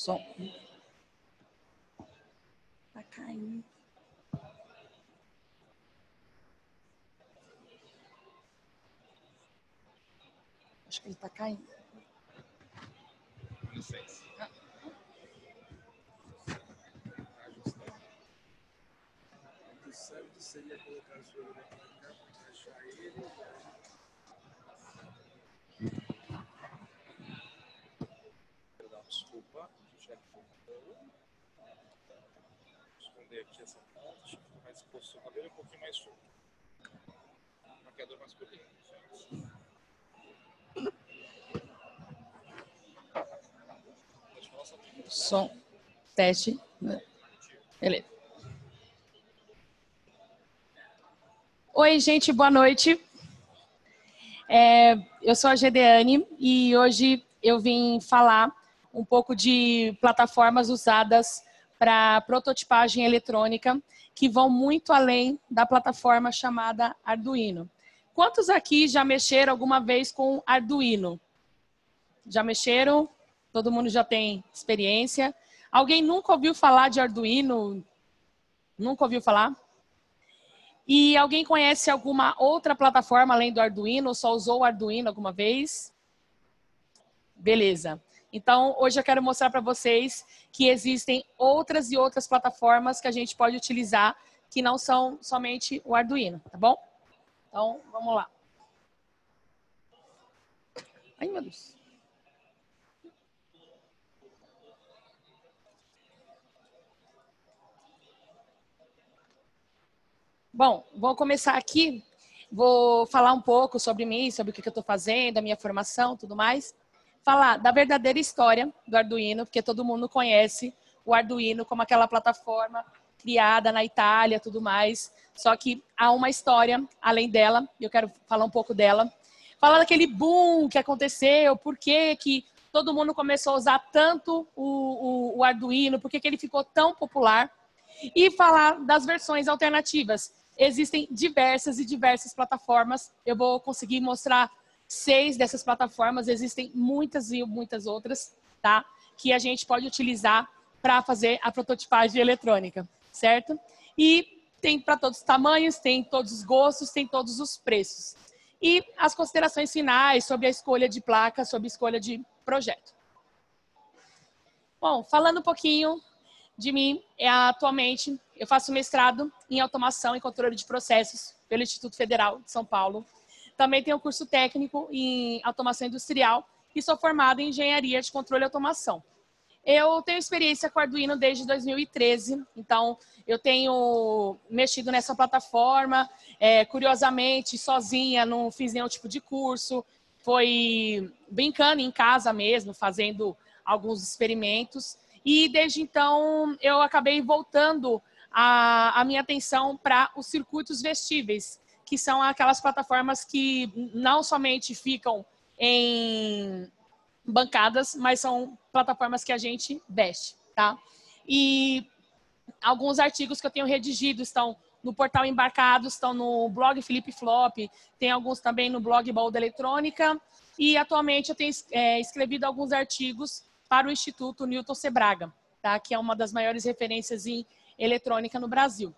Som. Tá caindo. Acho que ele tá caindo. Licença. O certo seria colocar o senhor pra cá, achar ele. Quero dar uma desculpa, já que foi esconder aqui essa parte, mais exposto o cabelo é um pouquinho mais solto. Maquiador masculino, Som. Teste. Beleza. Oi, gente, boa noite. É, eu sou a Gedeane e hoje eu vim falar um pouco de plataformas usadas para prototipagem eletrônica que vão muito além da plataforma chamada Arduino. Quantos aqui já mexeram alguma vez com Arduino? Já mexeram? Todo mundo já tem experiência. Alguém nunca ouviu falar de Arduino? Nunca ouviu falar? E alguém conhece alguma outra plataforma além do Arduino? Ou só usou o Arduino alguma vez? Beleza. Então, hoje eu quero mostrar para vocês que existem outras e outras plataformas que a gente pode utilizar que não são somente o Arduino, tá bom? Então, vamos lá. Ai, meu Deus. Bom, vou começar aqui. Vou falar um pouco sobre mim, sobre o que eu estou fazendo, a minha formação, tudo mais. Falar da verdadeira história do Arduino, porque todo mundo conhece o Arduino como aquela plataforma criada na Itália, tudo mais. Só que há uma história além dela, e eu quero falar um pouco dela. Falar daquele boom que aconteceu, por que que todo mundo começou a usar tanto o, o, o Arduino, por que, que ele ficou tão popular. E falar das versões alternativas. Existem diversas e diversas plataformas. Eu vou conseguir mostrar seis dessas plataformas. Existem muitas e muitas outras, tá? Que a gente pode utilizar para fazer a prototipagem eletrônica, certo? E tem para todos os tamanhos, tem todos os gostos, tem todos os preços. E as considerações finais sobre a escolha de placa, sobre a escolha de projeto. Bom, falando um pouquinho de mim, é, atualmente eu faço mestrado em automação e controle de processos pelo Instituto Federal de São Paulo. Também tenho curso técnico em automação industrial e sou formada em engenharia de controle e automação. Eu tenho experiência com Arduino desde 2013, então eu tenho mexido nessa plataforma, é, curiosamente, sozinha, não fiz nenhum tipo de curso, foi brincando em casa mesmo, fazendo alguns experimentos. E desde então eu acabei voltando a, a minha atenção para os circuitos vestíveis, que são aquelas plataformas que não somente ficam em bancadas, mas são plataformas que a gente veste, tá? E alguns artigos que eu tenho redigido estão no portal Embarcados, estão no blog Felipe Flop, tem alguns também no blog Balda Eletrônica, e atualmente eu tenho é, escrevido alguns artigos para o Instituto Newton Sebraga, tá? que é uma das maiores referências em eletrônica no Brasil.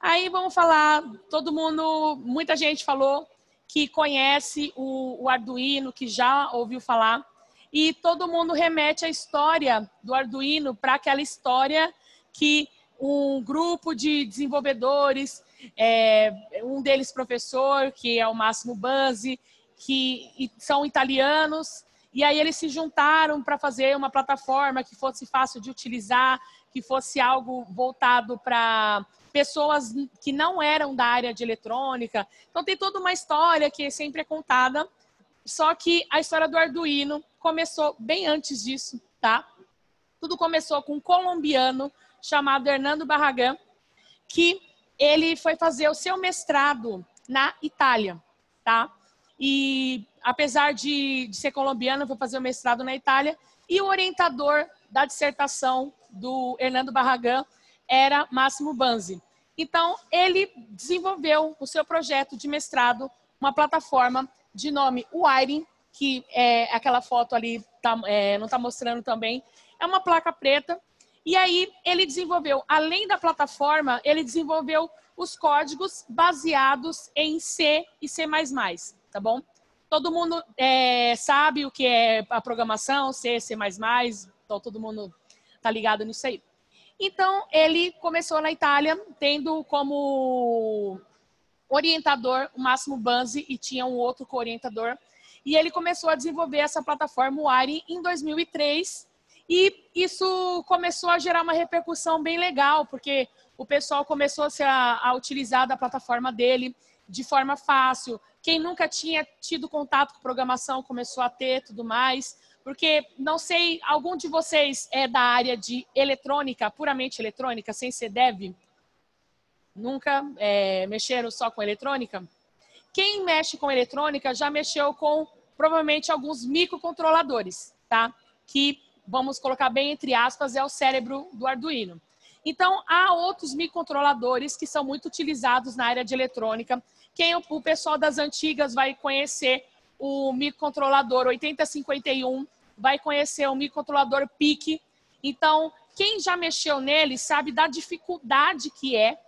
Aí vamos falar, todo mundo, muita gente falou que conhece o, o Arduino, que já ouviu falar, e todo mundo remete a história do Arduino para aquela história que um grupo de desenvolvedores, é, um deles professor, que é o Máximo Banzi, que são italianos, e aí eles se juntaram para fazer uma plataforma que fosse fácil de utilizar, que fosse algo voltado para pessoas que não eram da área de eletrônica. Então tem toda uma história que sempre é contada, só que a história do Arduino começou bem antes disso, tá? Tudo começou com um colombiano chamado Hernando Barragan, que ele foi fazer o seu mestrado na Itália, tá? E apesar de, de ser colombiano, foi fazer o mestrado na Itália. E o orientador da dissertação do Hernando Barragan era Máximo Banzi. Então, ele desenvolveu o seu projeto de mestrado, uma plataforma de nome Wiring, que é aquela foto ali tá, é, não está mostrando também, é uma placa preta. E aí ele desenvolveu, além da plataforma, ele desenvolveu os códigos baseados em C e C++, tá bom? Todo mundo é, sabe o que é a programação, C, C++, então todo mundo tá ligado nisso aí. Então, ele começou na Itália, tendo como orientador o Máximo Banzi e tinha um outro co-orientador. E ele começou a desenvolver essa plataforma Wire em 2003. E isso começou a gerar uma repercussão bem legal, porque o pessoal começou a, a utilizar da plataforma dele de forma fácil. Quem nunca tinha tido contato com programação começou a ter tudo mais. Porque não sei, algum de vocês é da área de eletrônica, puramente eletrônica, sem ser dev? Nunca é, mexeram só com eletrônica? Quem mexe com eletrônica já mexeu com provavelmente alguns microcontroladores, tá? Que vamos colocar bem entre aspas é o cérebro do Arduino. Então há outros microcontroladores que são muito utilizados na área de eletrônica. Quem o pessoal das antigas vai conhecer o microcontrolador 8051, vai conhecer o microcontrolador PIC. Então, quem já mexeu nele sabe da dificuldade que é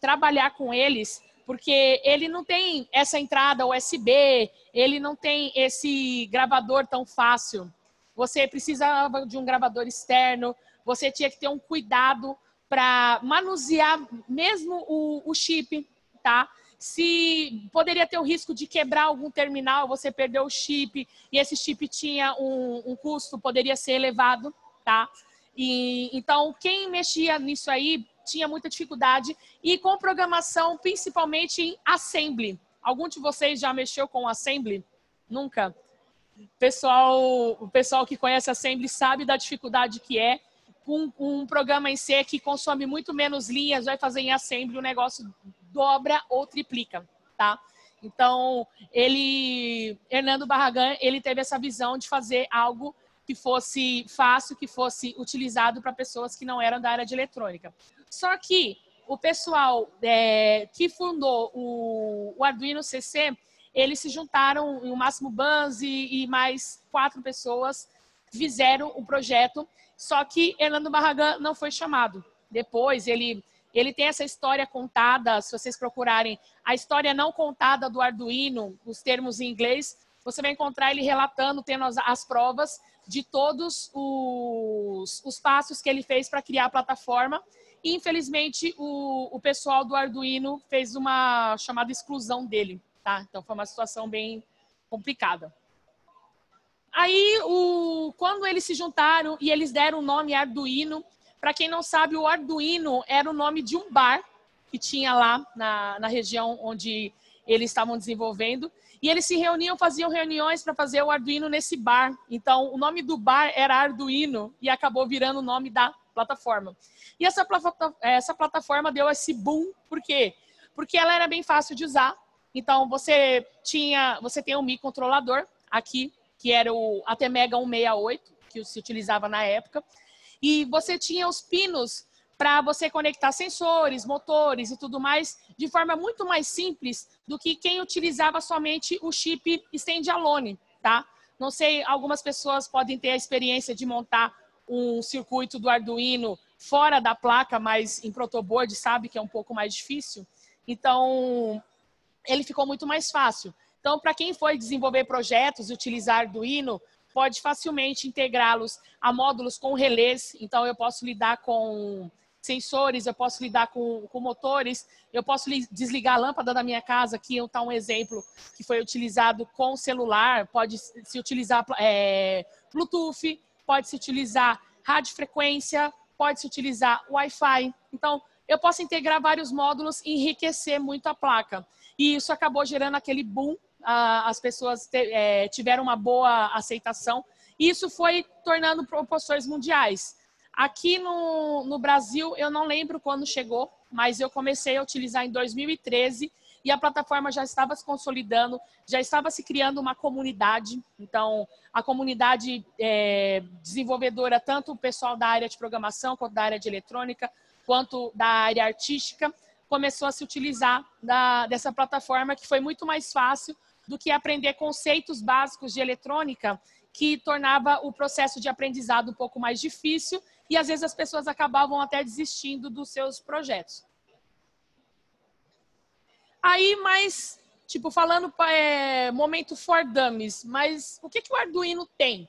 trabalhar com eles, porque ele não tem essa entrada USB, ele não tem esse gravador tão fácil. Você precisava de um gravador externo, você tinha que ter um cuidado para manusear mesmo o, o chip, tá? Se poderia ter o risco de quebrar algum terminal, você perdeu o chip e esse chip tinha um, um custo, poderia ser elevado, tá? E, então, quem mexia nisso aí tinha muita dificuldade e com programação, principalmente em assembly. Algum de vocês já mexeu com assembly? Nunca? Pessoal, o pessoal que conhece assembly sabe da dificuldade que é. Um, um programa em C que consome muito menos linhas vai fazer em assembly o negócio dobra ou triplica, tá? Então, ele, Hernando Barragan, ele teve essa visão de fazer algo que fosse fácil, que fosse utilizado para pessoas que não eram da área de eletrônica. Só que o pessoal é, que fundou o, o, Arduino CC, eles se juntaram, o Máximo Banzi e, e mais quatro pessoas fizeram o projeto, só que Hernando Barragan não foi chamado. Depois ele ele tem essa história contada, se vocês procurarem a história não contada do Arduino, os termos em inglês, você vai encontrar ele relatando, tendo as, as provas de todos os, os, passos que ele fez para criar a plataforma. Infelizmente, o, o pessoal do Arduino fez uma chamada exclusão dele, tá? Então, foi uma situação bem complicada. Aí, o, quando eles se juntaram e eles deram o nome Arduino, para quem não sabe, o Arduino era o nome de um bar que tinha lá na, na região onde eles estavam desenvolvendo. E eles se reuniam, faziam reuniões para fazer o Arduino nesse bar. Então, o nome do bar era Arduino e acabou virando o nome da plataforma. E essa, essa plataforma deu esse boom, por quê? Porque ela era bem fácil de usar. Então, você tinha, você tem um microcontrolador aqui, que era o ATmega 168, que se utilizava na época. E você tinha os pinos para você conectar sensores, motores e tudo mais de forma muito mais simples do que quem utilizava somente o chip stand-alone, tá? Não sei, algumas pessoas podem ter a experiência de montar um circuito do Arduino fora da placa, mas em protoboard sabe que é um pouco mais difícil. Então, ele ficou muito mais fácil. Então, para quem foi desenvolver projetos e utilizar Arduino, pode facilmente integrá-los a módulos com relés. Então, eu posso lidar com sensores, eu posso lidar com, com motores, eu posso desligar a lâmpada da minha casa. Aqui está um exemplo que foi utilizado com celular, pode se utilizar é, Bluetooth, pode se utilizar radiofrequência, pode se utilizar Wi-Fi. Então, eu posso integrar vários módulos e enriquecer muito a placa. E isso acabou gerando aquele boom as pessoas é, tiveram uma boa aceitação. E isso foi tornando proporções mundiais. Aqui no, no Brasil, eu não lembro quando chegou, mas eu comecei a utilizar em 2013 e a plataforma já estava se consolidando, já estava se criando uma comunidade. Então, a comunidade é, desenvolvedora, tanto o pessoal da área de programação, quanto da área de eletrônica, quanto da área artística, começou a se utilizar da, dessa plataforma que foi muito mais fácil do que aprender conceitos básicos de eletrônica, que tornava o processo de aprendizado um pouco mais difícil e às vezes as pessoas acabavam até desistindo dos seus projetos. Aí, mais, tipo, falando é, momento for dummies, mas o que, que o Arduino tem?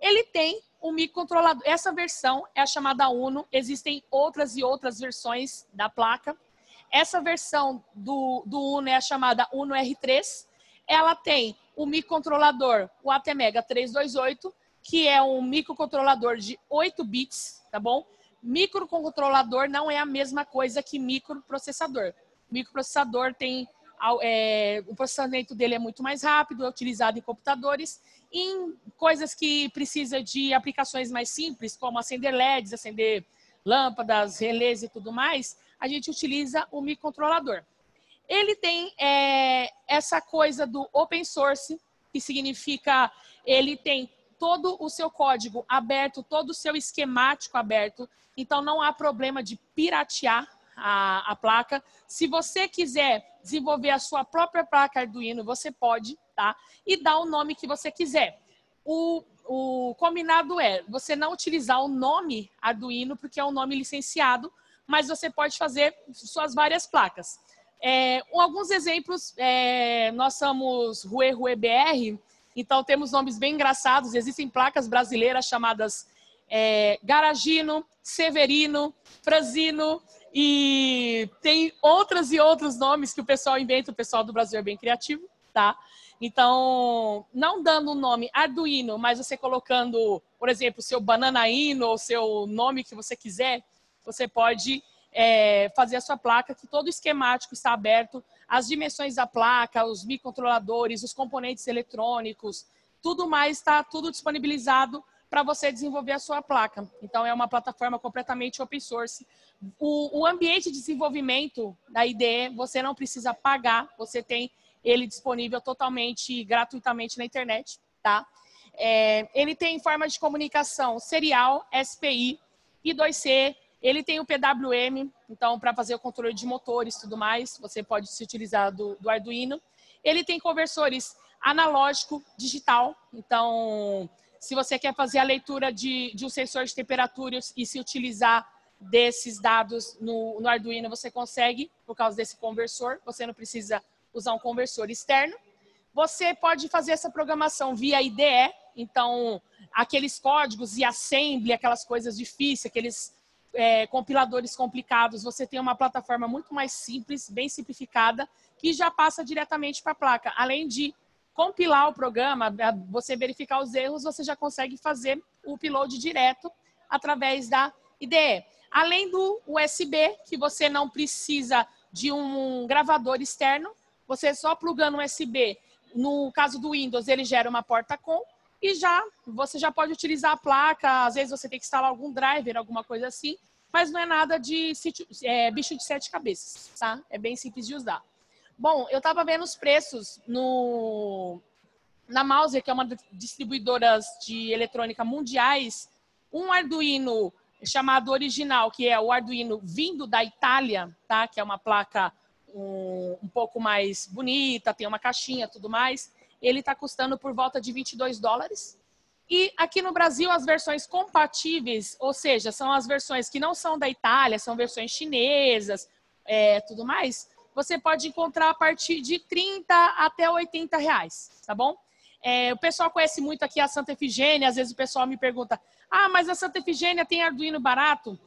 Ele tem um microcontrolador. Essa versão é a chamada Uno. Existem outras e outras versões da placa. Essa versão do, do Uno é a chamada Uno R3. Ela tem o microcontrolador, o ATmega 328, que é um microcontrolador de 8 bits, tá bom? Microcontrolador não é a mesma coisa que microprocessador. Microprocessador tem é, o processamento dele é muito mais rápido, é utilizado em computadores, em coisas que precisa de aplicações mais simples, como acender LEDs, acender lâmpadas, relés e tudo mais, a gente utiliza o microcontrolador. Ele tem é, essa coisa do open source, que significa ele tem todo o seu código aberto, todo o seu esquemático aberto, então não há problema de piratear a, a placa. Se você quiser desenvolver a sua própria placa Arduino, você pode, tá? E dar o nome que você quiser. O, o combinado é você não utilizar o nome Arduino, porque é um nome licenciado, mas você pode fazer suas várias placas. É, alguns exemplos, é, nós somos Rue Rue BR, então temos nomes bem engraçados. Existem placas brasileiras chamadas é, Garagino, Severino, Franzino, e tem outros e outros nomes que o pessoal inventa, o pessoal do Brasil é bem criativo, tá? Então, não dando o nome Arduino, mas você colocando, por exemplo, seu Bananaino ou seu nome que você quiser, você pode é, fazer a sua placa, que todo o esquemático está aberto, as dimensões da placa, os microcontroladores, os componentes eletrônicos, tudo mais está tudo disponibilizado para você desenvolver a sua placa. Então, é uma plataforma completamente open source. O, o, ambiente de desenvolvimento da IDE, você não precisa pagar, você tem ele disponível totalmente gratuitamente na internet, tá? É, ele tem forma de comunicação serial, SPI, I2C, ele tem o PWM, então para fazer o controle de motores e tudo mais, você pode se utilizar do, do Arduino. Ele tem conversores analógico, digital, então se você quer fazer a leitura de, de um sensor de temperatura e se utilizar desses dados no, no Arduino, você consegue, por causa desse conversor. Você não precisa usar um conversor externo. Você pode fazer essa programação via IDE, então aqueles códigos e assembly, aquelas coisas difíceis, aqueles é, compiladores complicados, você tem uma plataforma muito mais simples, bem simplificada, que já passa diretamente para a placa. Além de compilar o programa, você verificar os erros, você já consegue fazer o upload direto através da IDE. Além do USB, que você não precisa de um gravador externo, você só plugando um USB, no caso do Windows, ele gera uma porta com e já você já pode utilizar a placa, às vezes você tem que instalar algum driver, alguma coisa assim, mas não é nada de é, bicho de sete cabeças, tá? É bem simples de usar. Bom, eu estava vendo os preços no na Mauser, que é uma das distribuidoras de eletrônica mundiais, um Arduino chamado original, que é o Arduino vindo da Itália, tá? Que é uma placa um, um pouco mais bonita, tem uma caixinha, tudo mais. Ele está custando por volta de 22 dólares. E aqui no Brasil, as versões compatíveis, ou seja, são as versões que não são da Itália, são versões chinesas, é, tudo mais, você pode encontrar a partir de 30 até 80 reais, tá bom? É, o pessoal conhece muito aqui a Santa Efigênia, às vezes o pessoal me pergunta, ah, mas a Santa Efigênia tem Arduino barato?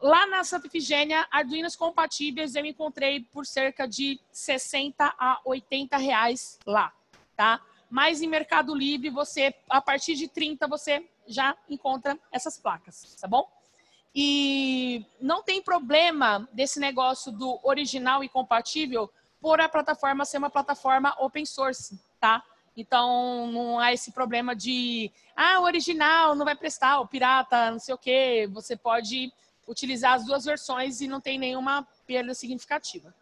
Lá na Santa Efigênia, Arduinos compatíveis eu encontrei por cerca de 60 a 80 reais lá, tá? Mas em Mercado Livre, você, a partir de 30, você já encontra essas placas, tá bom? E não tem problema desse negócio do original e compatível por a plataforma ser uma plataforma open source, tá? Então não há esse problema de ah, o original não vai prestar, o pirata, não sei o quê. Você pode utilizar as duas versões e não tem nenhuma perda significativa.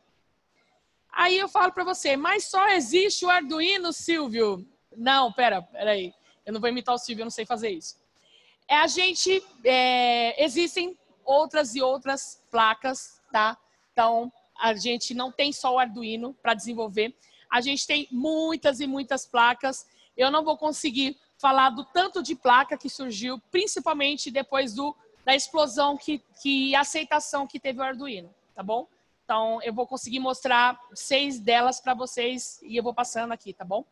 Aí eu falo para você, mas só existe o Arduino, Silvio? Não, pera, pera aí. Eu não vou imitar o Silvio, eu não sei fazer isso é a gente é, existem outras e outras placas, tá? Então a gente não tem só o Arduino para desenvolver. A gente tem muitas e muitas placas. Eu não vou conseguir falar do tanto de placa que surgiu, principalmente depois do, da explosão que, que aceitação que teve o Arduino, tá bom? Então, eu vou conseguir mostrar seis delas para vocês e eu vou passando aqui, tá bom?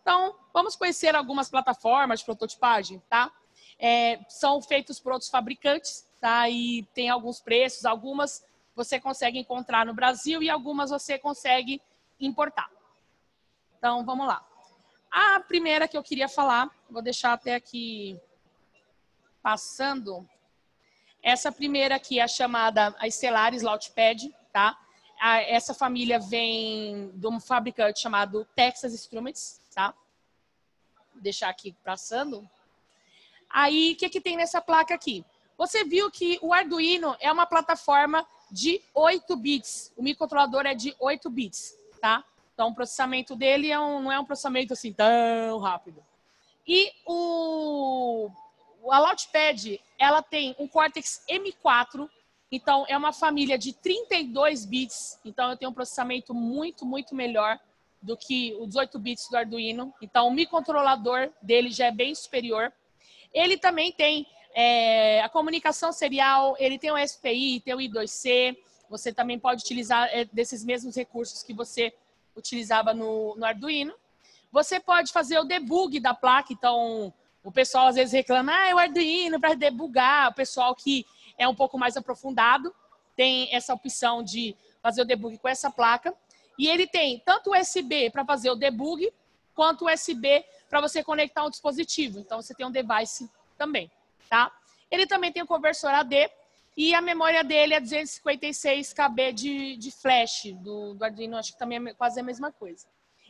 Então, vamos conhecer algumas plataformas de prototipagem, tá? É, são feitos por outros fabricantes, tá? E tem alguns preços, algumas você consegue encontrar no Brasil e algumas você consegue importar. Então, vamos lá. A primeira que eu queria falar, vou deixar até aqui passando. Essa primeira aqui é a chamada a Stellaris Launchpad, tá? A, essa família vem de um fabricante chamado Texas Instruments, tá? Vou deixar aqui passando. Aí, o que, que tem nessa placa aqui? Você viu que o Arduino é uma plataforma de 8 bits. O microcontrolador é de 8 bits, tá? Então, o processamento dele é um, não é um processamento assim tão rápido. E o, a Launchpad, ela tem um Cortex M4, então é uma família de 32 bits, então eu tenho um processamento muito, muito melhor do que os 18 bits do Arduino. Então, o microcontrolador dele já é bem superior. Ele também tem é, a comunicação serial, ele tem o SPI, tem o I2C. Você também pode utilizar é, desses mesmos recursos que você utilizava no, no Arduino. Você pode fazer o debug da placa, então o pessoal às vezes reclama, ah, é o Arduino para debugar. O pessoal que é um pouco mais aprofundado tem essa opção de fazer o debug com essa placa. E ele tem tanto USB para fazer o debug, quanto USB para você conectar um dispositivo. Então você tem um device também, tá? Ele também tem o conversor AD e a memória dele é 256 KB de, de flash do, do Arduino, acho que também é quase a mesma coisa.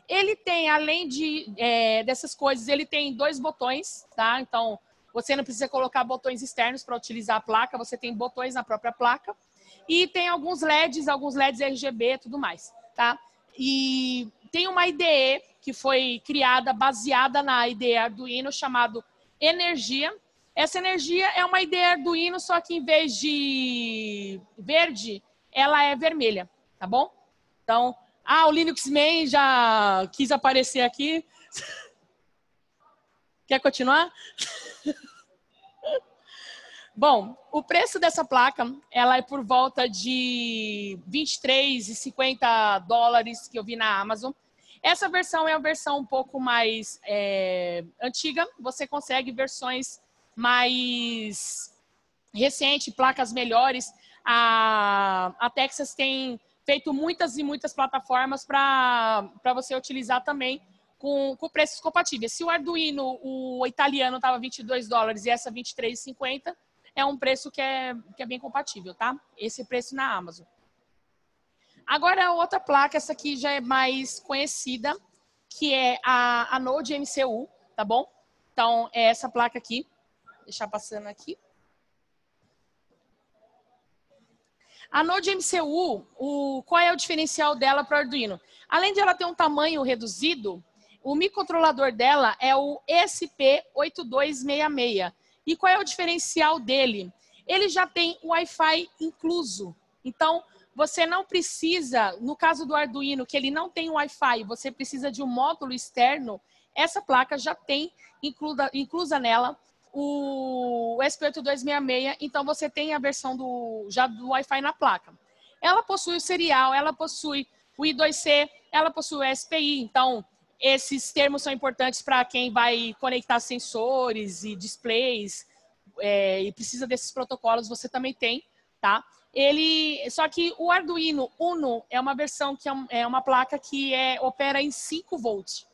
Ele tem, além de, é, dessas coisas, ele tem dois botões, tá? Então, você não precisa colocar botões externos para utilizar a placa, você tem botões na própria placa. E tem alguns LEDs, alguns LEDs RGB e tudo mais, tá? E tem uma IDE que foi criada baseada na IDE Arduino chamado Energia, essa energia é uma ideia Arduino, só que em vez de verde, ela é vermelha, tá bom? Então, ah, o Linux Man já quis aparecer aqui. Quer continuar? Bom, o preço dessa placa, ela é por volta de 23,50 dólares que eu vi na Amazon. Essa versão é a versão um pouco mais é, antiga. Você consegue versões mais recente, placas melhores. A, a Texas tem feito muitas e muitas plataformas para você utilizar também com, com preços compatíveis. Se o Arduino, o italiano, estava 22 dólares e essa 23,50, é um preço que é, que é bem compatível, tá? Esse preço na Amazon. Agora, outra placa, essa aqui já é mais conhecida, que é a, a Node MCU, tá bom? Então, é essa placa aqui deixar passando aqui. A Node MCU, o, qual é o diferencial dela para o Arduino? Além de ela ter um tamanho reduzido, o microcontrolador dela é o ESP8266. E qual é o diferencial dele? Ele já tem Wi-Fi incluso. Então, você não precisa, no caso do Arduino, que ele não tem Wi-Fi, você precisa de um módulo externo, essa placa já tem inclusa, inclusa nela o SP8266, então você tem a versão do já do Wi-Fi na placa. Ela possui o serial, ela possui o I2C, ela possui o SPI, então esses termos são importantes para quem vai conectar sensores e displays é, e precisa desses protocolos, você também tem, tá? Ele, só que o Arduino Uno é uma versão que é, é uma placa que é, opera em 5 volts.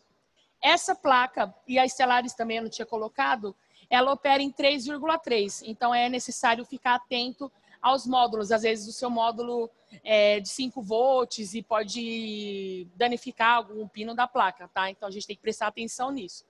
Essa placa, e a Stellaris também eu não tinha colocado, ela opera em 3,3. Então é necessário ficar atento aos módulos. Às vezes o seu módulo é de 5 volts e pode danificar algum pino da placa, tá? Então a gente tem que prestar atenção nisso.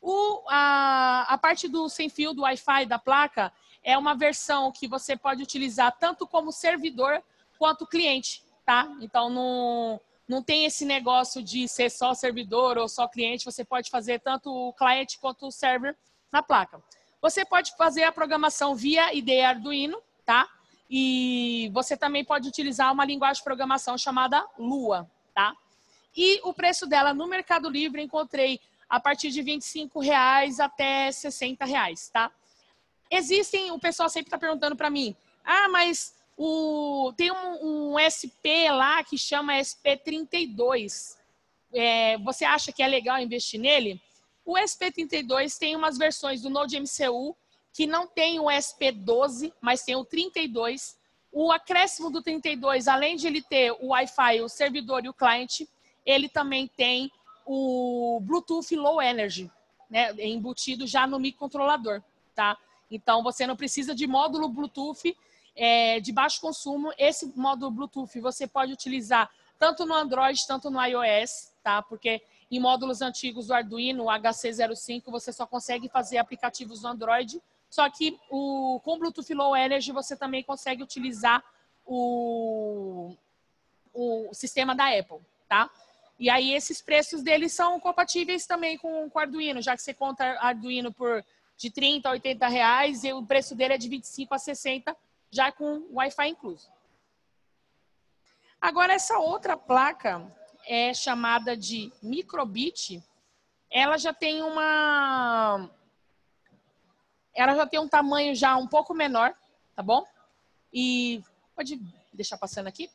O, a, a parte do sem fio do Wi-Fi da placa é uma versão que você pode utilizar tanto como servidor quanto cliente, tá? Então não, não tem esse negócio de ser só servidor ou só cliente, você pode fazer tanto o cliente quanto o server na placa. Você pode fazer a programação via IDE Arduino, tá? E você também pode utilizar uma linguagem de programação chamada Lua, tá? E o preço dela no Mercado Livre encontrei a partir de 25 reais até 60 reais, tá? Existem, o pessoal sempre está perguntando para mim, ah, mas o, tem um, um, SP lá que chama SP32. É, você acha que é legal investir nele? O SP32 tem umas versões do Node MCU que não tem o SP12, mas tem o 32. O acréscimo do 32, além de ele ter o Wi-Fi, o servidor e o cliente, ele também tem o Bluetooth Low Energy, né, embutido já no microcontrolador, tá? Então você não precisa de módulo Bluetooth é, de baixo consumo. Esse módulo Bluetooth você pode utilizar tanto no Android, tanto no iOS, tá? Porque em módulos antigos do Arduino, o HC05, você só consegue fazer aplicativos no Android. Só que o, com Bluetooth Low Energy você também consegue utilizar o, o sistema da Apple, tá? E aí esses preços deles são compatíveis também com o Arduino, já que você conta Arduino por de 30 a 80 reais e o preço dele é de 25 a 60, já com Wi-Fi incluso. Agora, essa outra placa é chamada de microbit. Ela já tem uma... Ela já tem um tamanho já um pouco menor, tá bom? E pode deixar passando aqui.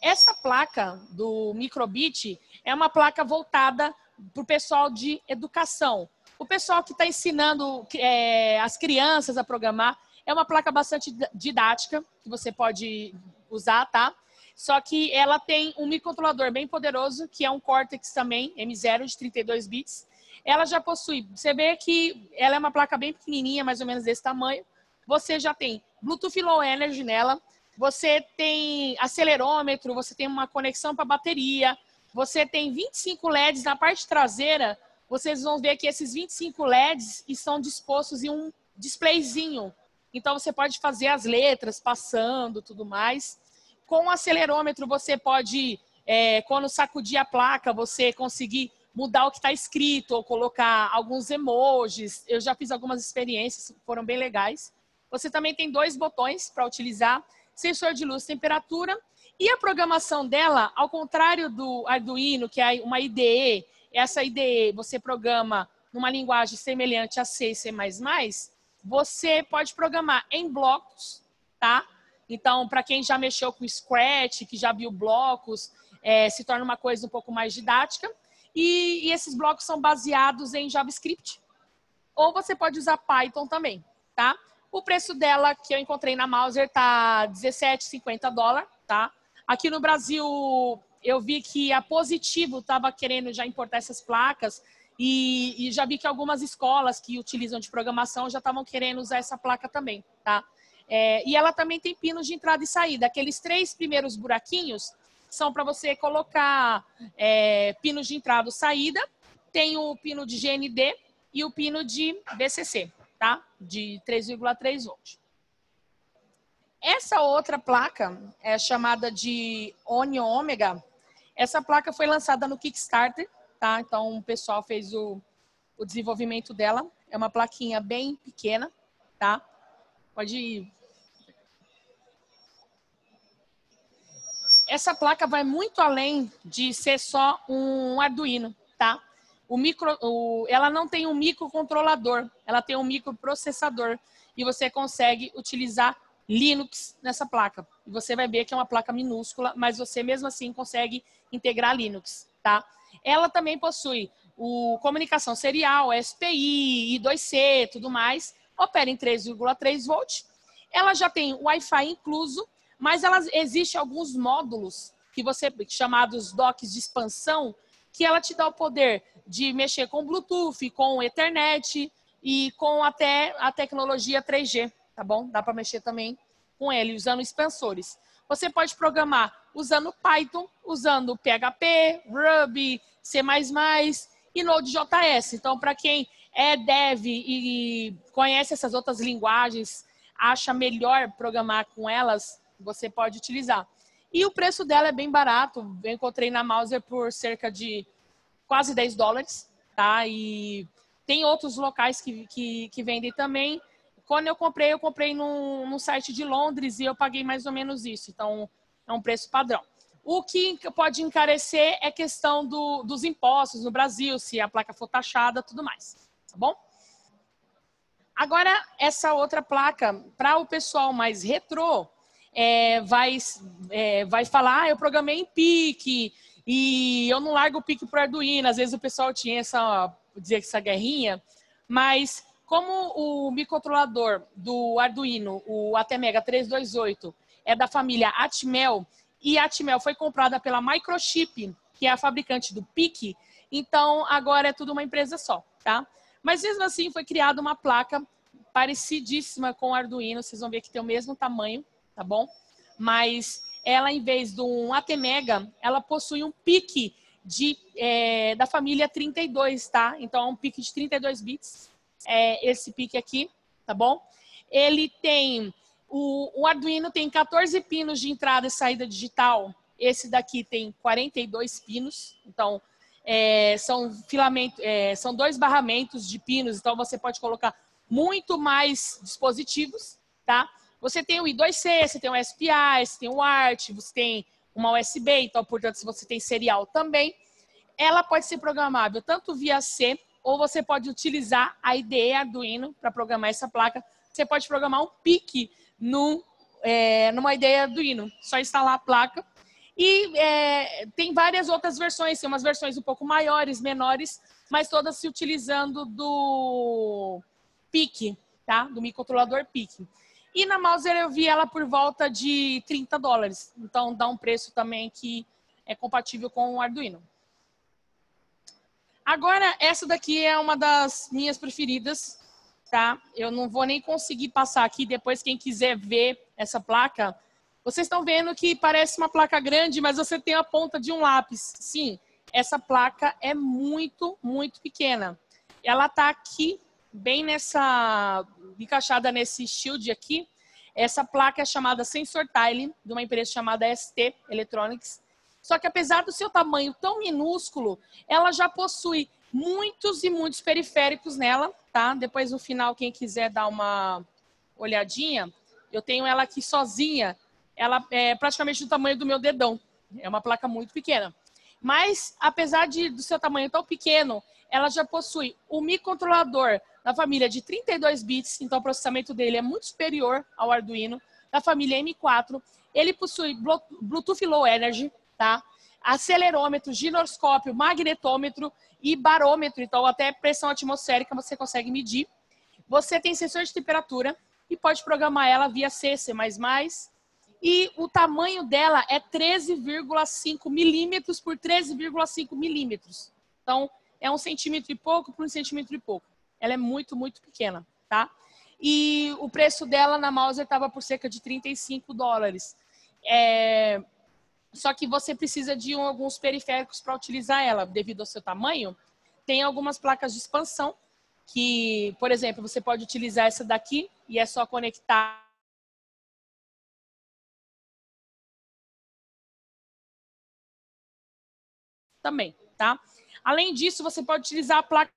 Essa placa do microbit é uma placa voltada para o pessoal de educação. O pessoal que está ensinando é, as crianças a programar é uma placa bastante didática que você pode usar, tá? Só que ela tem um microcontrolador bem poderoso, que é um Cortex também, M0 de 32 bits. Ela já possui, você vê que ela é uma placa bem pequenininha, mais ou menos desse tamanho. Você já tem Bluetooth Low Energy nela, você tem acelerômetro, você tem uma conexão para bateria, você tem 25 LEDs na parte traseira. Vocês vão ver que esses 25 LEDs estão dispostos em um displayzinho. Então você pode fazer as letras passando, tudo mais. Com o acelerômetro você pode, é, quando sacudir a placa, você conseguir mudar o que está escrito ou colocar alguns emojis. Eu já fiz algumas experiências, foram bem legais. Você também tem dois botões para utilizar: sensor de luz, temperatura e a programação dela, ao contrário do Arduino, que é uma IDE, essa IDE você programa numa linguagem semelhante a C e C++, você pode programar em blocos, tá? Então, para quem já mexeu com Scratch, que já viu blocos, é, se torna uma coisa um pouco mais didática. E, e, esses blocos são baseados em JavaScript. Ou você pode usar Python também, tá? O preço dela, que eu encontrei na Mauser, tá 17,50 dólares, tá? Aqui no Brasil, eu vi que a Positivo estava querendo já importar essas placas e, e, já vi que algumas escolas que utilizam de programação já estavam querendo usar essa placa também, tá? É, e ela também tem pinos de entrada e saída. Aqueles três primeiros buraquinhos são para você colocar é, pinos de entrada e saída. Tem o pino de GND e o pino de BCC, tá? De 3,3 volts. Essa outra placa é chamada de Onion Omega. Essa placa foi lançada no Kickstarter, tá? Então o pessoal fez o, o desenvolvimento dela. É uma plaquinha bem pequena, tá? Pode Essa placa vai muito além de ser só um Arduino, tá? O micro, o, ela não tem um microcontrolador, ela tem um microprocessador e você consegue utilizar Linux nessa placa. E você vai ver que é uma placa minúscula, mas você mesmo assim consegue integrar Linux, tá? Ela também possui o comunicação serial, SPI, I2C, tudo mais, opera em 3,3 volts. Ela já tem Wi-Fi incluso, mas ela existe alguns módulos que você chamados docks de expansão, que ela te dá o poder de mexer com Bluetooth, com Ethernet e com até a tecnologia 3G tá bom? Dá para mexer também com ele, usando expansores. Você pode programar usando Python, usando PHP, Ruby, C++ e Node.js. Então, para quem é dev e conhece essas outras linguagens, acha melhor programar com elas, você pode utilizar. E o preço dela é bem barato. Eu encontrei na Mauser por cerca de quase 10 dólares, tá? E tem outros locais que, que, que vendem também. Quando eu comprei, eu comprei num, num site de Londres e eu paguei mais ou menos isso. Então, é um preço padrão. O que pode encarecer é questão do, dos impostos no Brasil, se a placa for taxada, tudo mais. Tá bom? Agora, essa outra placa, para o pessoal mais retrô, é, vai, é, vai falar, ah, eu programei em PIC e eu não largo o PIC para Arduino. Às vezes o pessoal tinha essa, dizer essa guerrinha, mas como o microcontrolador do Arduino, o ATmega 328, é da família Atmel, e a Atmel foi comprada pela Microchip, que é a fabricante do PIC, então agora é tudo uma empresa só, tá? Mas mesmo assim foi criada uma placa parecidíssima com o Arduino, vocês vão ver que tem o mesmo tamanho, tá bom? Mas ela, em vez de um ATmega, ela possui um PIC de, é, da família 32, tá? Então é um PIC de 32 bits, é esse PIC aqui, tá bom? Ele tem o, o Arduino tem 14 pinos de entrada e saída digital. Esse daqui tem 42 pinos. Então, é, são filamento, é, são dois barramentos de pinos. Então, você pode colocar muito mais dispositivos, tá? Você tem o I2C, você tem o SPI, você tem o ART, você tem uma USB. Então, portanto, se você tem serial também, ela pode ser programável tanto via C ou você pode utilizar a IDE Arduino para programar essa placa. Você pode programar um PIC no, é, numa ideia do hino. Só instalar a placa. E é, tem várias outras versões, tem umas versões um pouco maiores, menores, mas todas se utilizando do PIC, tá? Do microcontrolador PIC. E na Mauser eu vi ela por volta de 30 dólares. Então dá um preço também que é compatível com o Arduino. Agora, essa daqui é uma das minhas preferidas, tá? Eu não vou nem conseguir passar aqui. Depois, quem quiser ver essa placa, vocês estão vendo que parece uma placa grande, mas você tem a ponta de um lápis. Sim, essa placa é muito, muito pequena. Ela está aqui, bem nessa, encaixada nesse shield aqui. Essa placa é chamada Sensor Tile, de uma empresa chamada ST Electronics. Só que apesar do seu tamanho tão minúsculo, ela já possui muitos e muitos periféricos nela, tá? Depois no final, quem quiser dar uma olhadinha, eu tenho ela aqui sozinha. Ela é praticamente do tamanho do meu dedão. É uma placa muito pequena. Mas, apesar de, do seu tamanho tão pequeno, ela já possui o microcontrolador da família de 32 bits, então o processamento dele é muito superior ao Arduino, da família M4. Ele possui Bluetooth Low Energy, tá? acelerômetro, giroscópio, magnetômetro e barômetro. Então, até pressão atmosférica você consegue medir. Você tem sensor de temperatura e pode programar ela via C, C++. E o tamanho dela é 13,5 milímetros por 13,5 milímetros. Então, é um centímetro e pouco por um centímetro e pouco. Ela é muito, muito pequena, tá? E o preço dela na Mauser estava por cerca de 35 dólares. É, só que você precisa de alguns periféricos para utilizar ela, devido ao seu tamanho. Tem algumas placas de expansão, que, por exemplo, você pode utilizar essa daqui e é só conectar também, tá? Além disso, você pode utilizar a placa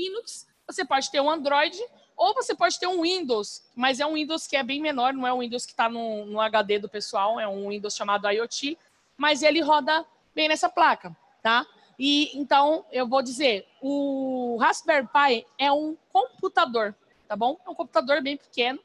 Linux, você pode ter um Android ou você pode ter um Windows, mas é um Windows que é bem menor, não é um Windows que está no, no, HD do pessoal, é um Windows chamado IoT, mas ele roda bem nessa placa, tá? E então eu vou dizer, o Raspberry Pi é um computador, tá bom? É um computador bem pequeno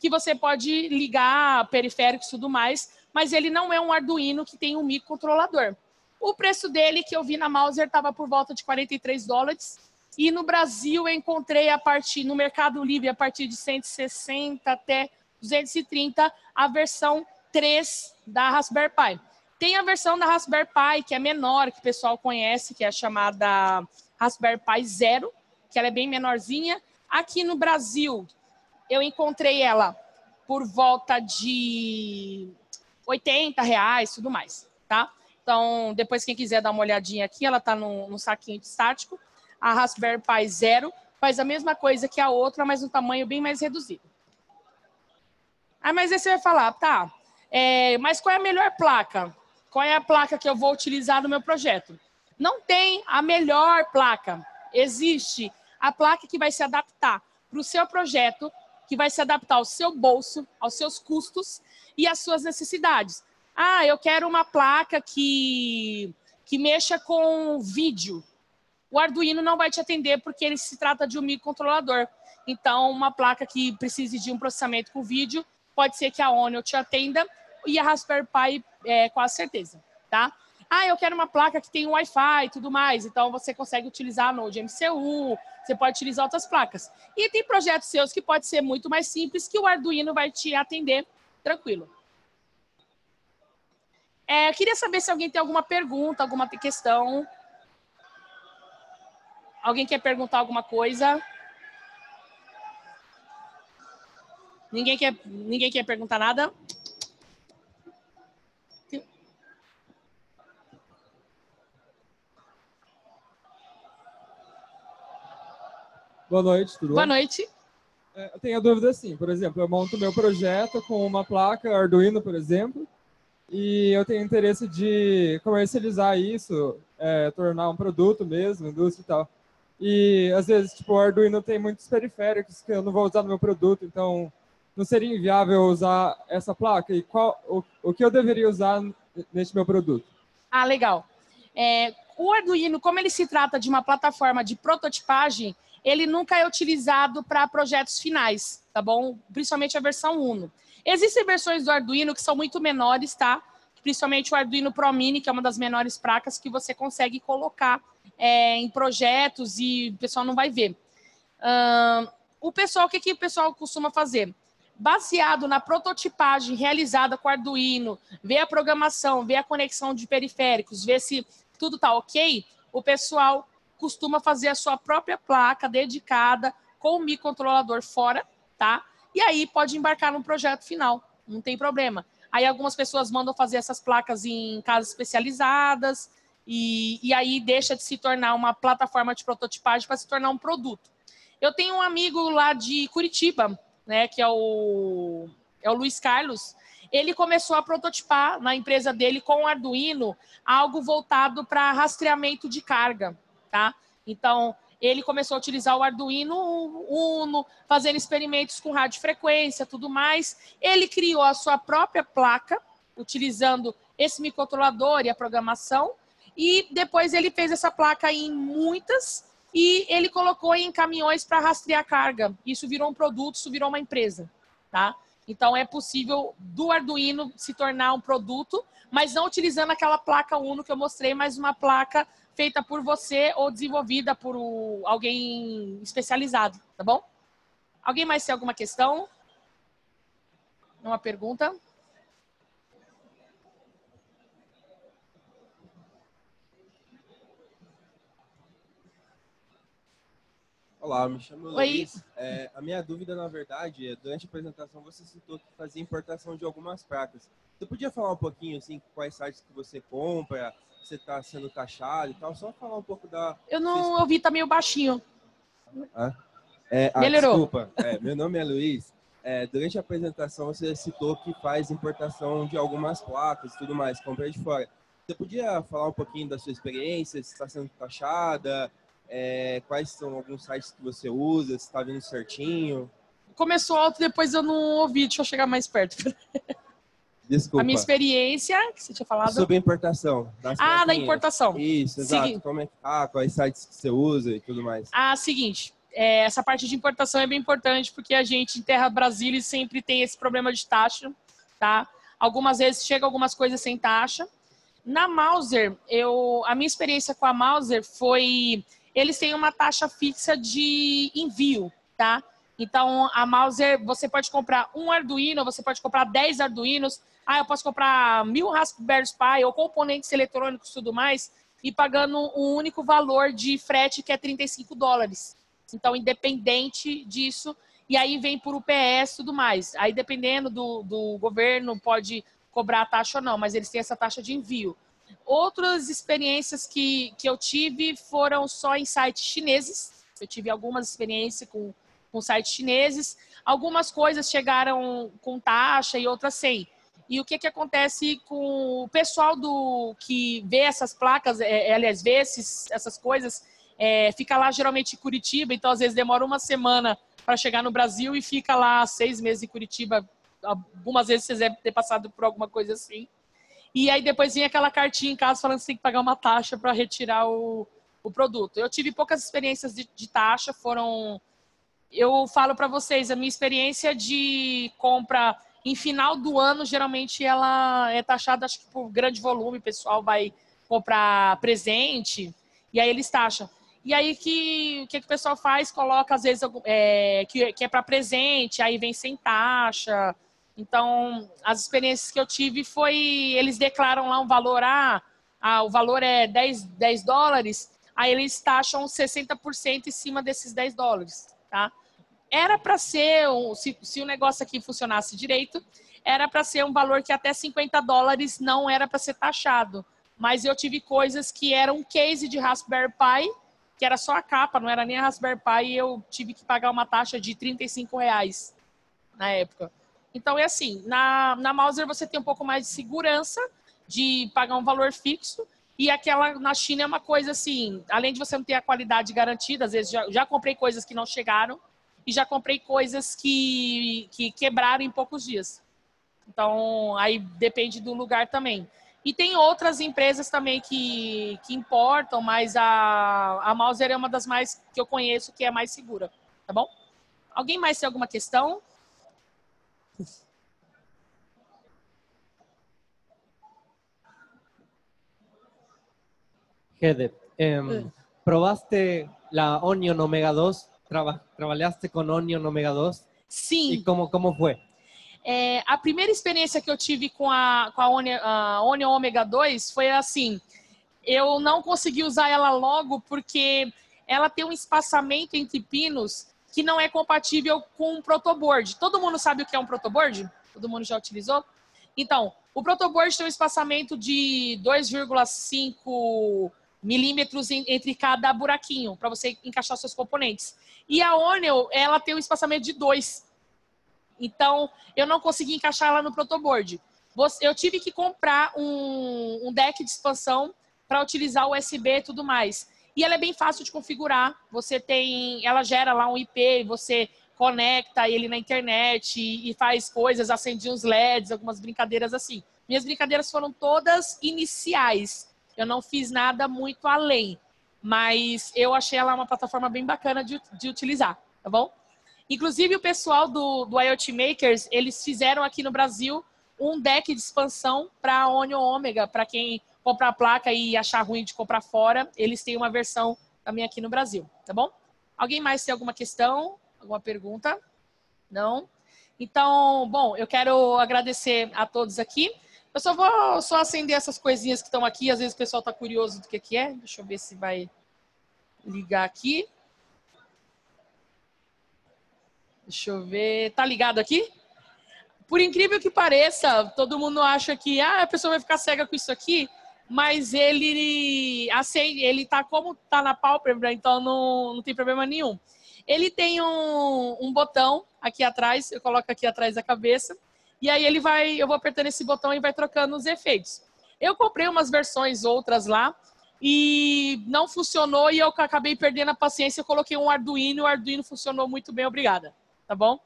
que você pode ligar periféricos e tudo mais, mas ele não é um Arduino que tem um microcontrolador. O preço dele que eu vi na Mauser estava por volta de 43 dólares. E no Brasil eu encontrei a partir, no Mercado Livre, a partir de 160 até 230, a versão 3 da Raspberry Pi. Tem a versão da Raspberry Pi, que é menor, que o pessoal conhece, que é a chamada Raspberry Pi Zero, que ela é bem menorzinha. Aqui no Brasil, eu encontrei ela por volta de 80 reais, tudo mais, tá? Então, depois quem quiser dar uma olhadinha aqui, ela está no, saquinho de estático a Raspberry Pi Zero faz a mesma coisa que a outra, mas um tamanho bem mais reduzido. Ah, mas aí você vai falar, tá, é, mas qual é a melhor placa? Qual é a placa que eu vou utilizar no meu projeto? Não tem a melhor placa. Existe a placa que vai se adaptar para o seu projeto, que vai se adaptar ao seu bolso, aos seus custos e às suas necessidades. Ah, eu quero uma placa que, que mexa com vídeo o Arduino não vai te atender porque ele se trata de um microcontrolador. Então, uma placa que precise de um processamento com vídeo, pode ser que a Onio te atenda e a Raspberry Pi é, com a certeza, tá? Ah, eu quero uma placa que tem Wi-Fi e tudo mais. Então, você consegue utilizar a Node MCU, você pode utilizar outras placas. E tem projetos seus que pode ser muito mais simples, que o Arduino vai te atender tranquilo. É, queria saber se alguém tem alguma pergunta, alguma questão. Alguém quer perguntar alguma coisa? Ninguém quer, ninguém quer perguntar nada? Boa noite, tudo Boa bom? noite. É, eu tenho a dúvida assim, por exemplo, eu monto meu projeto com uma placa Arduino, por exemplo, e eu tenho interesse de comercializar isso, é, tornar um produto mesmo, indústria e tal. E às vezes, tipo, o Arduino tem muitos periféricos que eu não vou usar no meu produto, então não seria inviável usar essa placa? E qual o, o que eu deveria usar neste meu produto? Ah, legal. É, o Arduino, como ele se trata de uma plataforma de prototipagem, ele nunca é utilizado para projetos finais, tá bom? Principalmente a versão Uno. Existem versões do Arduino que são muito menores, tá? Principalmente o Arduino Pro Mini, que é uma das menores placas que você consegue colocar é, em projetos e o pessoal não vai ver. Uh, o pessoal, o que, que o pessoal costuma fazer? Baseado na prototipagem realizada com Arduino, ver a programação, ver a conexão de periféricos, ver se tudo está ok, o pessoal costuma fazer a sua própria placa dedicada com o microcontrolador fora, tá? E aí pode embarcar no projeto final, não tem problema. Aí algumas pessoas mandam fazer essas placas em casas especializadas, e, e aí deixa de se tornar uma plataforma de prototipagem para se tornar um produto. Eu tenho um amigo lá de Curitiba, né, que é o, é o Luiz Carlos. Ele começou a prototipar na empresa dele com o Arduino algo voltado para rastreamento de carga, tá? Então, ele começou a utilizar o Arduino Uno, fazendo experimentos com radiofrequência, tudo mais. Ele criou a sua própria placa, utilizando esse microcontrolador e a programação, e depois ele fez essa placa em muitas e ele colocou em caminhões para rastrear carga. Isso virou um produto, isso virou uma empresa, tá? Então é possível do Arduino se tornar um produto, mas não utilizando aquela placa Uno que eu mostrei, mas uma placa feita por você ou desenvolvida por alguém especializado, tá bom? Alguém mais tem alguma questão? Uma pergunta? Olá, me chamo Oi. Luiz. É, a minha dúvida, na verdade, é, durante a apresentação você citou que fazia importação de algumas placas. Você podia falar um pouquinho, assim, quais sites que você compra, você está sendo taxado e tal? Só falar um pouco da... Eu não ouvi, tá meio baixinho. Ah, é, ah, Melhorou. Desculpa, é, meu nome é Luiz. É, durante a apresentação você citou que faz importação de algumas placas e tudo mais, compra de fora. Você podia falar um pouquinho da sua experiência, se está sendo taxada, É, quais são alguns sites que você usa? Se está vindo certinho? Começou alto, depois eu não ouvi. Deixa eu chegar mais perto. Desculpa. A minha experiência, que você tinha falado. Sobre a importação. ah, da importação. Isso, exato. Como é que ah, quais sites que você usa e tudo mais. Ah, seguinte. É, essa parte de importação é bem importante porque a gente em Terra Brasília sempre tem esse problema de taxa, tá? Algumas vezes chega algumas coisas sem taxa. Na Mauser, eu, a minha experiência com a Mauser foi eles têm uma taxa fixa de envio, tá? Então, a Mauser, você pode comprar um Arduino, você pode comprar 10 Arduinos, ah, eu posso comprar mil Raspberry Pi ou componentes eletrônicos e tudo mais, e pagando um único valor de frete que é 35 dólares. Então, independente disso, e aí vem por UPS e tudo mais. Aí, dependendo do, do governo, pode cobrar a taxa ou não, mas eles têm essa taxa de envio. Outras experiências que, que eu tive foram só em sites chineses. Eu tive algumas experiências com, com sites chineses. Algumas coisas chegaram com taxa e outras sem. E o que, que acontece com o pessoal do que vê essas placas, é, é, aliás, vê esses, essas coisas, é, fica lá geralmente em Curitiba, então às vezes demora uma semana para chegar no Brasil e fica lá seis meses em Curitiba. Algumas vezes vocês devem ter passado por alguma coisa assim. E aí depois vinha aquela cartinha em casa falando que você tem que pagar uma taxa para retirar o, o produto. Eu tive poucas experiências de, de taxa, foram. Eu falo para vocês, a minha experiência de compra em final do ano, geralmente ela é taxada, acho que por grande volume, o pessoal vai comprar presente, e aí eles taxam. E aí que que, que, o pessoal faz? Coloca, às vezes, é, que, que é para presente, aí vem sem taxa. Então, as experiências que eu tive foi, eles declaram lá um valor, ah, ah o valor é 10, 10 dólares, aí eles taxam 60% em cima desses 10 dólares, tá? Era para ser, se, se o negócio aqui funcionasse direito, era para ser um valor que até 50 dólares não era para ser taxado. Mas eu tive coisas que eram um case de Raspberry Pi, que era só a capa, não era nem a Raspberry Pi, e eu tive que pagar uma taxa de 35 reais na época. Então é assim, na, na Mauser você tem um pouco mais de segurança de pagar um valor fixo, e aquela na China é uma coisa assim, além de você não ter a qualidade garantida, às vezes já, já comprei coisas que não chegaram, e já comprei coisas que, que quebraram em poucos dias. Então, aí depende do lugar também. E tem outras empresas também que, que importam, mas a, a Mauser é uma das mais que eu conheço que é mais segura, tá bom? Alguém mais tem alguma questão? Hede, eh, ¿probaste la Onion Omega 2 traba, trabalhaste com Onion Omega 2? Sim. E como, como foi? É, a primeira experiência que eu tive com a, com a, Onion, a Onion Omega 2 foi assim, eu não consegui usar ela logo porque ela tem um espaçamento entre pinos que não é compatível com um protoboard. Todo mundo sabe o que é um protoboard? Todo mundo já utilizou? Então, o protoboard tem um espaçamento de 2,5 milímetros entre cada buraquinho para você encaixar seus componentes. E a Onel, ela tem um espaçamento de 2. Então, eu não consegui encaixar ela no protoboard. Eu tive que comprar um, um deck de expansão para utilizar o USB e tudo mais. E ela é bem fácil de configurar. Você tem, ela gera lá um IP, você conecta ele na internet e, e faz coisas, acende uns LEDs, algumas brincadeiras assim. Minhas brincadeiras foram todas iniciais. Eu não fiz nada muito além mas eu achei ela uma plataforma bem bacana de, de utilizar, tá bom? Inclusive, o pessoal do, do IoT Makers, eles fizeram aqui no Brasil um deck de expansão para a Onion Omega, para quem comprar a placa e achar ruim de comprar fora, eles têm uma versão também aqui no Brasil, tá bom? Alguém mais tem alguma questão, alguma pergunta? Não? Então, bom, eu quero agradecer a todos aqui. Eu só vou só acender essas coisinhas que estão aqui. Às vezes o pessoal está curioso do que, que é. Deixa eu ver se vai ligar aqui. Deixa eu ver. Tá ligado aqui? Por incrível que pareça, todo mundo acha que ah, a pessoa vai ficar cega com isso aqui, mas ele acende, ele tá como tá na pálpebra, então não, não tem problema nenhum. Ele tem um, um botão aqui atrás, eu coloco aqui atrás da cabeça, e aí ele vai, eu vou apertando esse botão e vai trocando os efeitos. Eu comprei umas versões outras lá, e não funcionou e eu acabei perdendo a paciência. Eu coloquei um Arduino o Arduino funcionou muito bem, obrigada. Tá bom?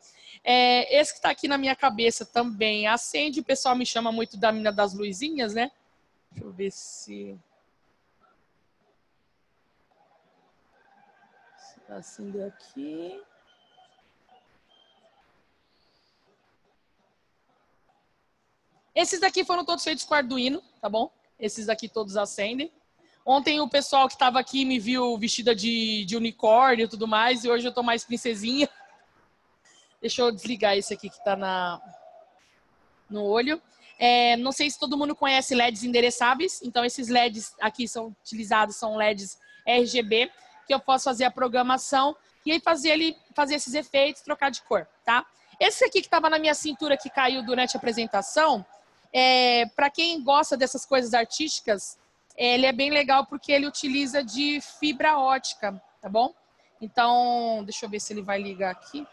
É, esse que está aqui na minha cabeça também acende. O pessoal me chama muito da mina das luzinhas, né? Deixa eu ver se. se acender aqui. Esses daqui foram todos feitos com Arduino, tá bom? Esses daqui todos acendem. Ontem o pessoal que estava aqui me viu vestida de, de unicórnio e tudo mais, e hoje eu estou mais princesinha. Deixa eu desligar esse aqui que está na, no olho. É, não sei se todo mundo conhece LEDs endereçáveis, então esses LEDs aqui são utilizados, são LEDs RGB, que eu posso fazer a programação e aí fazer ele fazer esses efeitos, trocar de cor, tá? Esse aqui que estava na minha cintura que caiu durante a apresentação, é, para quem gosta dessas coisas artísticas, ele é bem legal porque ele utiliza de fibra ótica, tá bom? Então, deixa eu ver se ele vai ligar aqui.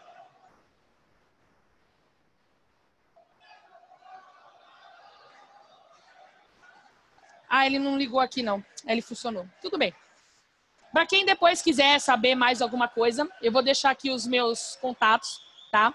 Ah, ele não ligou aqui não. Ele funcionou. Tudo bem. Para quem depois quiser saber mais alguma coisa, eu vou deixar aqui os meus contatos, tá?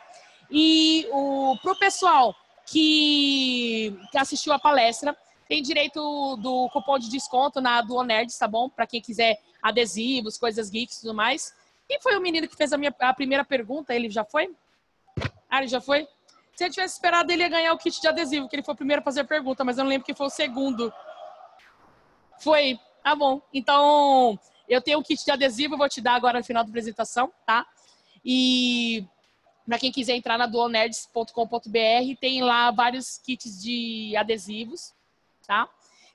E o pro pessoal que, que assistiu a palestra, tem direito do cupom de desconto na do Nerds, tá bom? Para quem quiser adesivos, coisas geeks e tudo mais. Quem foi o menino que fez a minha a primeira pergunta? Ele já foi? Ah, ele já foi? Se ele tivesse esperado, ele ia ganhar o kit de adesivo, que ele foi o primeiro a fazer a pergunta, mas eu não lembro quem foi o segundo. Foi. Tá bom. Então, eu tenho um kit de adesivo, vou te dar agora no final da apresentação, tá? E para quem quiser entrar na dualnerds.com.br, tem lá vários kits de adesivos tá?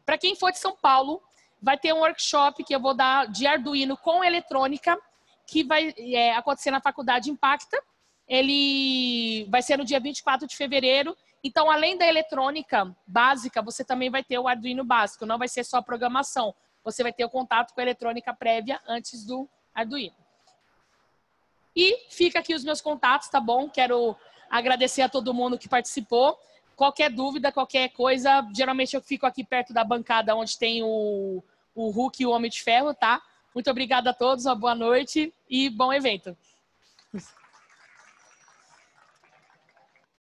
Para quem for de São Paulo, vai ter um workshop que eu vou dar de Arduino com eletrônica, que vai é, acontecer na Faculdade Impacta. Ele vai ser no dia 24 de fevereiro. Então, além da eletrônica básica, você também vai ter o Arduino básico. Não vai ser só programação. Você vai ter o contato com a eletrônica prévia antes do Arduino. E fica aqui os meus contatos, tá bom? Quero agradecer a todo mundo que participou. Qualquer dúvida, qualquer coisa, geralmente eu fico aqui perto da bancada onde tem o, o Hulk e o Homem de Ferro, tá? Muito obrigada a todos, uma boa noite e bom evento.